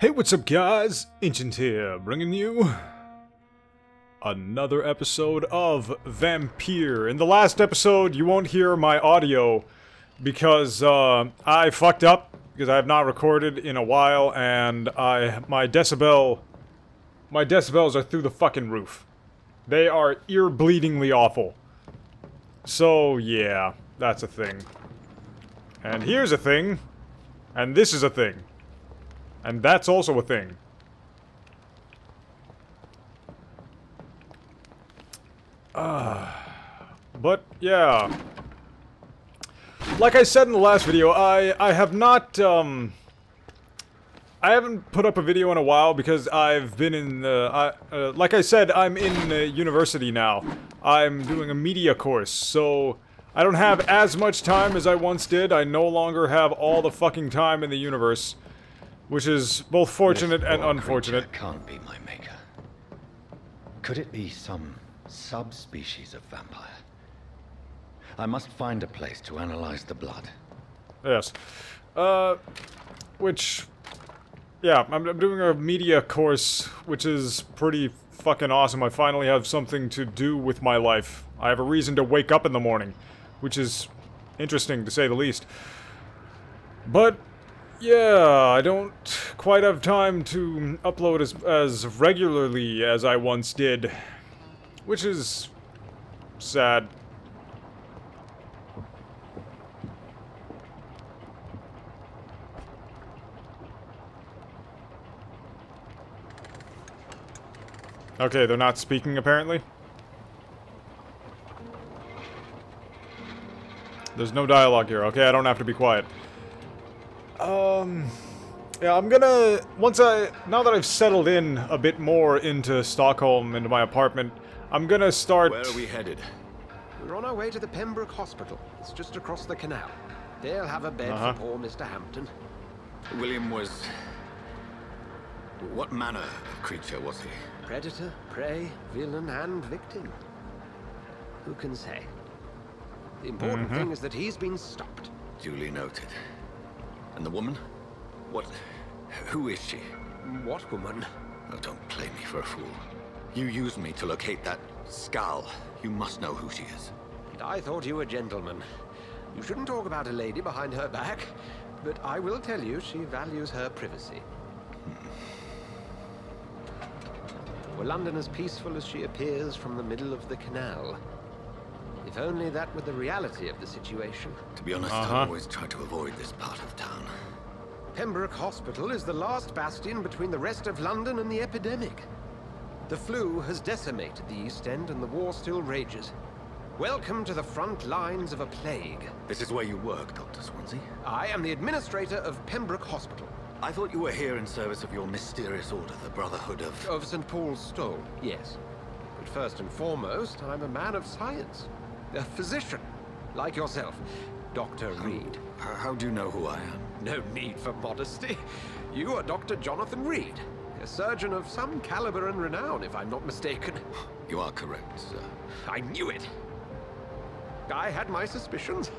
Hey, what's up, guys? Ancient here, bringing you another episode of Vampyr. In the last episode, you won't hear my audio because uh, I fucked up because I have not recorded in a while, and I my decibel my decibels are through the fucking roof. They are ear-bleedingly awful. So yeah, that's a thing. And here's a thing, and this is a thing. And that's also a thing. Uh, but, yeah. Like I said in the last video, I, I have not, um... I haven't put up a video in a while because I've been in, uh, I, uh, like I said, I'm in uh, university now. I'm doing a media course, so I don't have as much time as I once did. I no longer have all the fucking time in the universe. Which is both fortunate and unfortunate. Can't be my maker. Could it be some subspecies of vampire? I must find a place to analyze the blood. Yes. Uh, which, yeah, I'm, I'm doing a media course, which is pretty fucking awesome. I finally have something to do with my life. I have a reason to wake up in the morning, which is interesting to say the least. But yeah, I don't quite have time to upload as, as regularly as I once did. Which is... sad. Okay, they're not speaking apparently. There's no dialogue here. Okay, I don't have to be quiet. Um, yeah, I'm gonna, once I, now that I've settled in a bit more into Stockholm, into my apartment, I'm gonna start... Where are we headed? We're on our way to the Pembroke Hospital. It's just across the canal. They'll have a bed uh -huh. for poor Mr. Hampton. William was... What manner of creature was he? Predator, prey, villain, and victim. Who can say? The important mm -hmm. thing is that he's been stopped. Duly noted. And the woman? What... who is she? What woman? Oh, don't play me for a fool. You used me to locate that skull. You must know who she is. And I thought you were a gentleman. You shouldn't talk about a lady behind her back, but I will tell you she values her privacy. Hmm. Were London as peaceful as she appears from the middle of the canal? If only that were the reality of the situation. To be honest, uh -huh. I always try to avoid this part of town. Pembroke Hospital is the last bastion between the rest of London and the epidemic. The flu has decimated the East End and the war still rages. Welcome to the front lines of a plague. This is where you work, Dr. Swansea? I am the administrator of Pembroke Hospital. I thought you were here in service of your mysterious order, the Brotherhood of... Of St. Paul's Stole, yes. But first and foremost, I'm a man of science. A physician, like yourself, Dr. Reed. How, how do you know who I am? No need for modesty. You are Dr. Jonathan Reed, a surgeon of some caliber and renown, if I'm not mistaken. You are correct, sir. I knew it! I had my suspicions.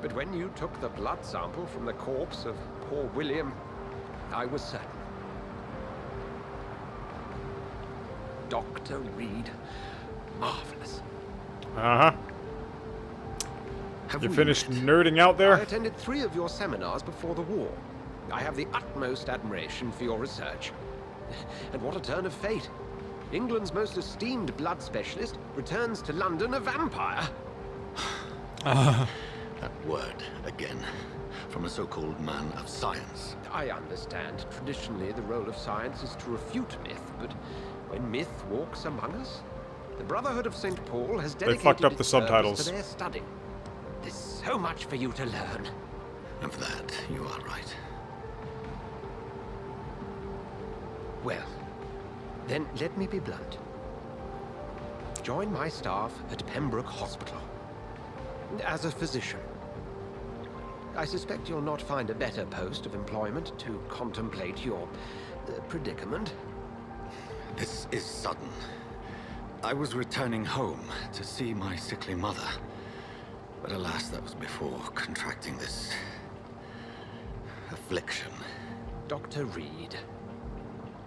But when you took the blood sample from the corpse of poor William, I was certain. Dr. Reed. Marvelous. Uh-huh. You finished met? nerding out there? I attended three of your seminars before the war. I have the utmost admiration for your research. And what a turn of fate. England's most esteemed blood specialist returns to London a vampire. Uh. That word, again. From a so-called man of science. I understand. Traditionally, the role of science is to refute myth, but when myth walks among us, the Brotherhood of St. Paul has dedicated they fucked up the subtitles. to their study. There's so much for you to learn. Of that, you are right. Well, then let me be blunt. Join my staff at Pembroke Hospital. As a physician. I suspect you'll not find a better post of employment to contemplate your uh, predicament. This is sudden. I was returning home to see my sickly mother. But alas, that was before contracting this... affliction. Dr. Reed,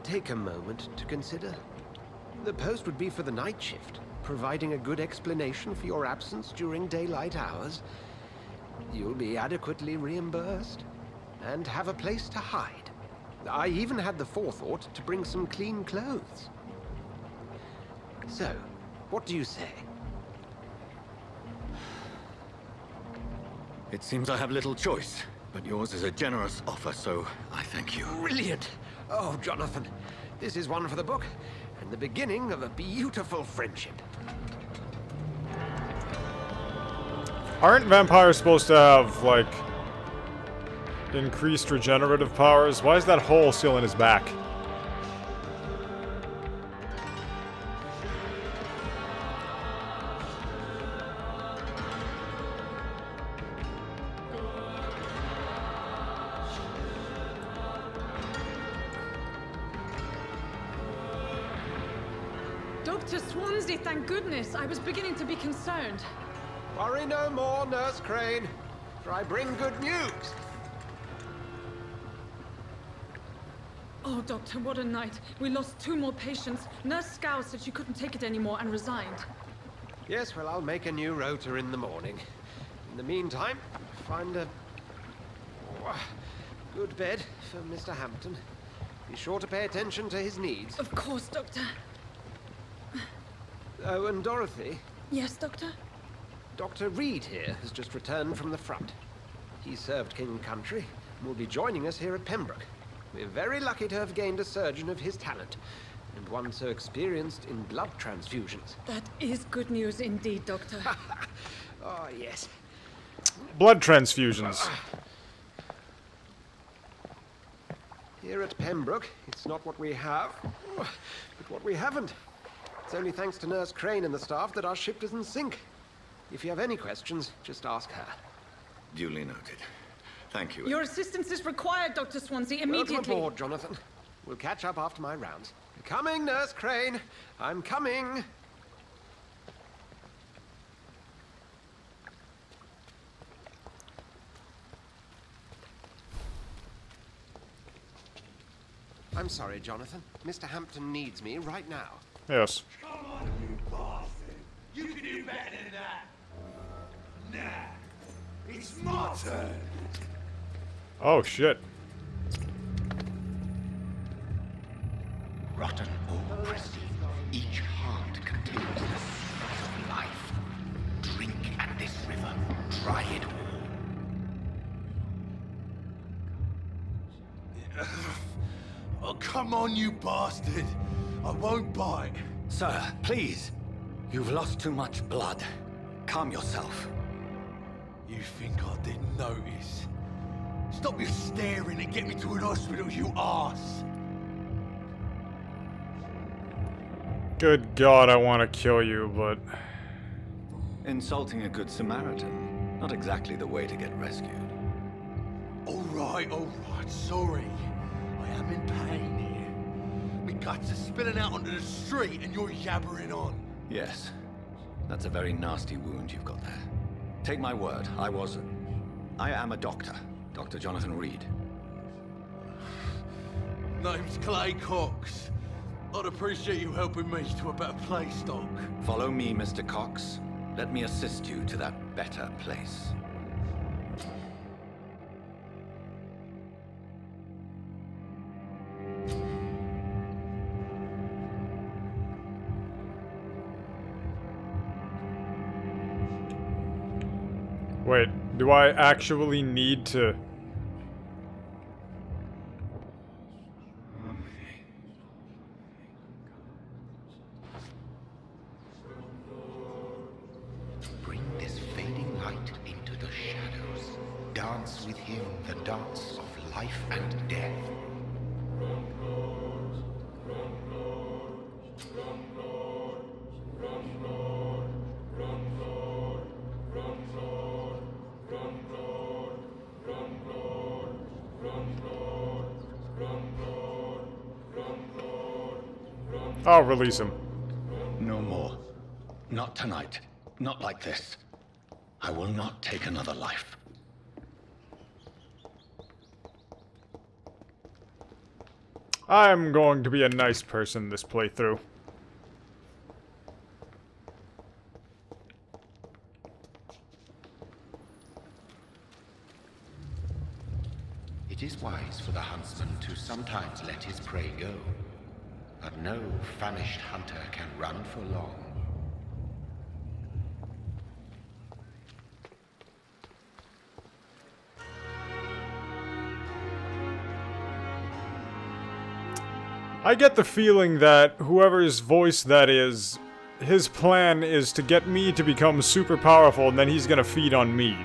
take a moment to consider. The post would be for the night shift, providing a good explanation for your absence during daylight hours. You'll be adequately reimbursed and have a place to hide. I even had the forethought to bring some clean clothes. So, what do you say? It seems I have little choice, but yours is a generous offer, so I thank you. Brilliant! Oh, Jonathan, this is one for the book, and the beginning of a beautiful friendship. Aren't vampires supposed to have, like, increased regenerative powers? Why is that hole still in his back? Dr. Swansea, thank goodness. I was beginning to be concerned. Worry no more, Nurse Crane, for I bring good news. Oh, Doctor, what a night. We lost two more patients. Nurse Scow said she couldn't take it anymore and resigned. Yes, well, I'll make a new rota in the morning. In the meantime, find a good bed for Mr. Hampton. Be sure to pay attention to his needs. Of course, Doctor. Oh, and Dorothy, Yes, Doctor? Dr. Reed here has just returned from the front. He served King Country and will be joining us here at Pembroke. We're very lucky to have gained a surgeon of his talent, and one so experienced in blood transfusions. That is good news indeed, Doctor. Oh, yes. Blood transfusions. Here at Pembroke, it's not what we have, but what we haven't. It's only thanks to Nurse Crane and the staff that our ship doesn't sink. If you have any questions, just ask her. Duly noted. Thank you. Your assistance is required, Dr. Swansea, Welcome immediately. aboard, Jonathan. We'll catch up after my rounds. Coming, Nurse Crane. I'm coming. I'm sorry, Jonathan. Mr. Hampton needs me right now. Yes. Come on, you bastard! You can do better than that! Nah, it's my turn! Oh, shit. Rotten or pressy, each heart contains the seeds of life. Drink at this river, try it all. Oh, come on, you bastard! I won't bite. Sir, please. You've lost too much blood. Calm yourself. You think I didn't notice? Stop your staring and get me to an hospital, you ass! Good God, I want to kill you, but... Insulting a good Samaritan. Not exactly the way to get rescued. Alright, alright, sorry. I am in pain here. Me guts are spilling out onto the street and you're yabbering on. Yes. That's a very nasty wound you've got there. Take my word, I was... I am a doctor. Dr. Jonathan Reed. Name's Clay Cox. I'd appreciate you helping me to a better place, Doc. Follow me, Mr. Cox. Let me assist you to that better place. Wait, do I actually need to... Bring this fading light into the shadows. Dance with him the dance of life and death. I'll release him. No more. Not tonight. Not like this. I will not take another life. I'm going to be a nice person this playthrough. It is wise for the huntsman to sometimes let his prey go. But no famished hunter can run for long. I get the feeling that whoever's voice that is, his plan is to get me to become super powerful and then he's gonna feed on me.